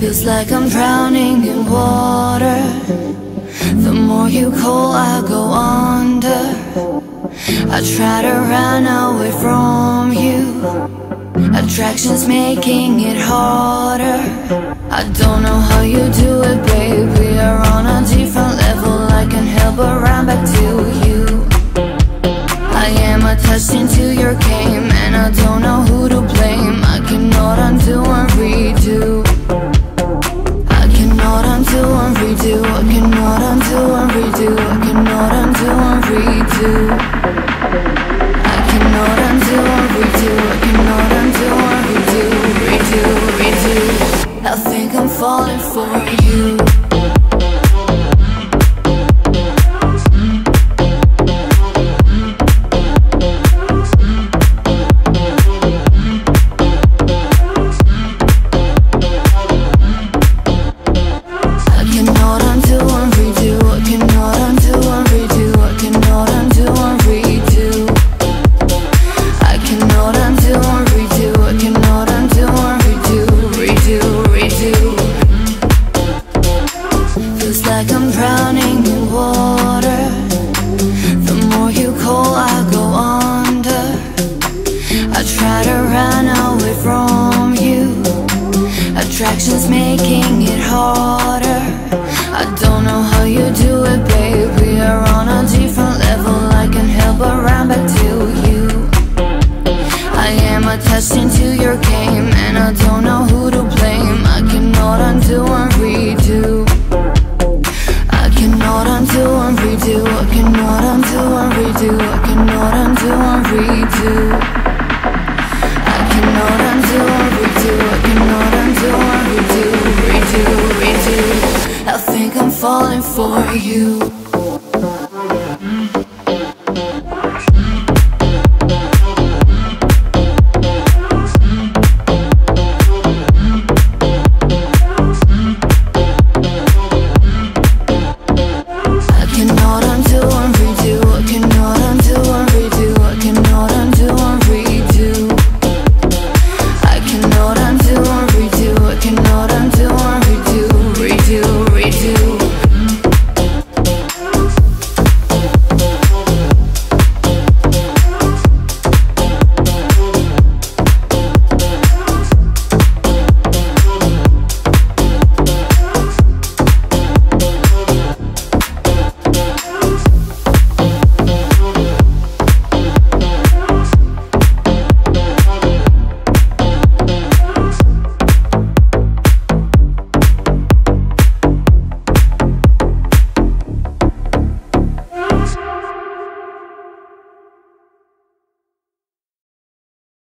Feels like I'm drowning in water. The more you call, I go under. I try to run away from you. Attraction's making it harder. I don't know how you do I'm falling for you Attraction's making it harder. I don't know how you do it, baby You're on a different level. I can't help but run back to you? I am attached into your game And I don't know who to blame. I cannot undo and redo. I cannot undo and redo. I cannot undo and redo. I cannot undo and redo you?